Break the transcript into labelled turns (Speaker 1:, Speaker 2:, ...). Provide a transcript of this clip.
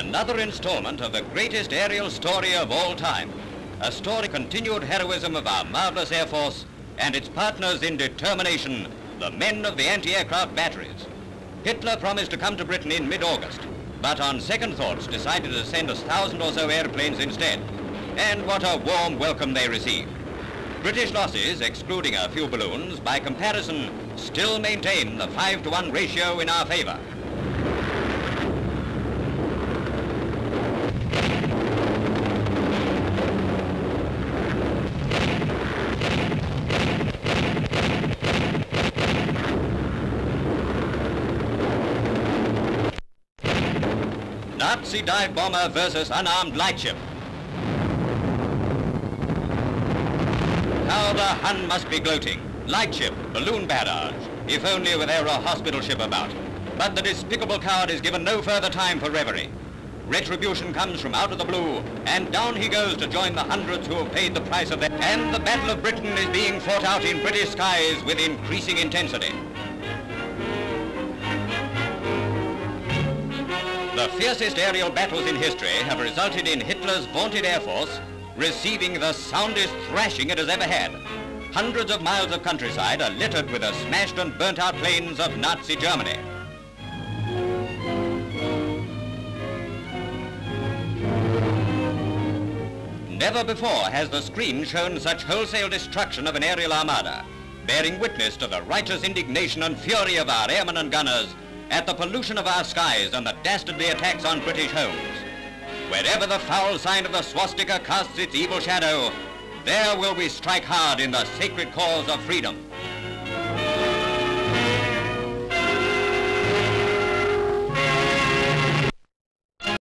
Speaker 1: Another installment of the greatest aerial story of all time. A story continued heroism of our marvelous Air Force and its partners in determination, the men of the anti-aircraft batteries. Hitler promised to come to Britain in mid-August, but on second thoughts decided to send us thousand or so airplanes instead. And what a warm welcome they received. British losses, excluding a few balloons, by comparison, still maintain the 5 to 1 ratio in our favor. Nazi dive bomber versus unarmed lightship. How the Hun must be gloating. Lightship, balloon barrage, if only with there a hospital ship about. But the despicable coward is given no further time for reverie. Retribution comes from out of the blue, and down he goes to join the hundreds who have paid the price of their... And the Battle of Britain is being fought out in British skies with increasing intensity. The fiercest aerial battles in history have resulted in Hitler's vaunted Air Force receiving the soundest thrashing it has ever had. Hundreds of miles of countryside are littered with the smashed and burnt out planes of Nazi Germany. Never before has the screen shown such wholesale destruction of an aerial armada, bearing witness to the righteous indignation and fury of our airmen and gunners at the pollution of our skies and the dastardly attacks on British homes. Wherever the foul sign of the swastika casts its evil shadow, there will we strike hard in the sacred cause of freedom.